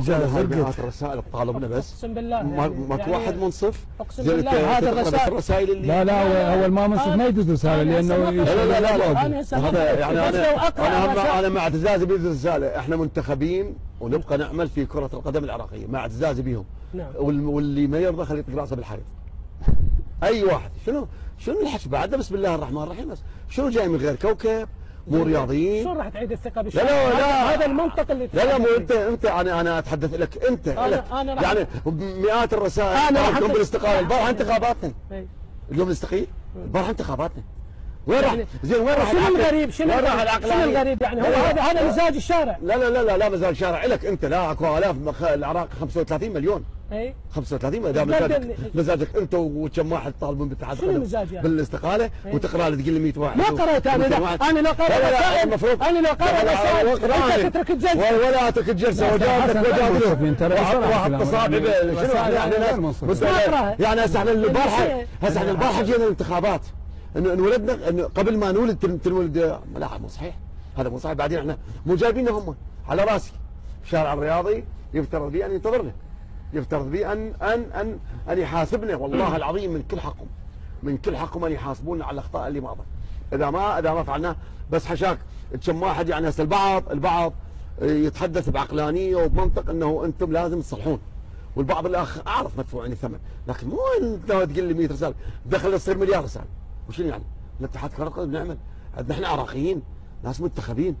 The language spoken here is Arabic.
زقت الرسائل تطالبنا بس. أقسم بالله ما- يعني- ماكو يعني واحد منصف؟ زين بالله هذا الرسائل- الرسائل اللي لا لا هو- هو المامنصف ما يدز رسالة لأنه ما لا لا لا, ما هذا. يعني أنا أنا أنا مع اعتزازي بالرساله إحنا منتخبين ونبقى نعمل في كرة القدم العراقية مع اعتزازي بهم. نعم. وال- واللي ما يرضى خليه يطلق رأسه بالحيط أي واحد. شنو شنو الحكي بعد؟ بسم الله الرحمن الرحيم بس. شنو جاي من غير كوكب؟ مو رياضيين شلون راح تعيد الثقة لا بالشعب؟ لا هذا- لا. هذا المنطق اللي لا لا مو أنت أنت أنا أنا أتحدث لك. أنت أنا- لك. أنا يعني مئات الرسائل أنا راح اليوم أت- بالاستقاله البارحه انتخاباتنا. اليوم نستقيل البارحه انتخاباتنا وين راح؟ يعني- زين وين راح شنو؟ الغريب؟ شنو الغريب؟ شنو؟ الغريب يعني؟ هو لا، لا، هذا هذا لا. مزاج الشارع. لا لا لا لا لا مزاج شارع. لك أنت لا أكو آلاف العراق 35 مليون. إي. 35 مليون بدل- مزاجك مزاجك أنت وكم واحد طالبون بالاتحاد شنو مزاج يعني؟ بالاستقالة. وتقرأ لي تقول لي 100 واحد ما قرأت أنا، لا. 200 واحد. أنا لو قرأت لا رسائل- المفروض قرأت لا، واقرأني. أنت تترك الجلسة. ولا ولا اترك الجلسه لا، وجاوبك حسن، لا وجاوبك منصفين، ترى وحط بصراحة وحط كلام. اصابعي ب- شنو؟ ما أقرأها. يعني هسه إحنا البارحه هسه إحنا البارحة جينا الانتخابات انه انولدنا قبل ما نولد تن- تنولد لا مو صحيح. هذا مو صحيح. بعدين إحنا مو جايبيننا هم. على رأسي. الشارع الرياضي يفترض بي أن ينتظرنا يفترض بي ان ان ان أن يحاسبنا والله العظيم من كل حقهم. من كل حقهم أن يحاسبونا على الأخطاء اللي ماضت إذا ما إذا ما فعلناه بس حشاك كم واحد يعني هسه البعض البعض يتحدث بعقلانية وبمنطق إنه أنتم لازم تصلحون. والبعض الآخر أعرف مدفوعين الثمن لكن مو أنت تقول لي 100 رسالة. دخل تصير مليار رسالة. وشنو يعني؟ الاتحاد القدم نعمل. عندنا إحنا عراقيين ناس منتخبين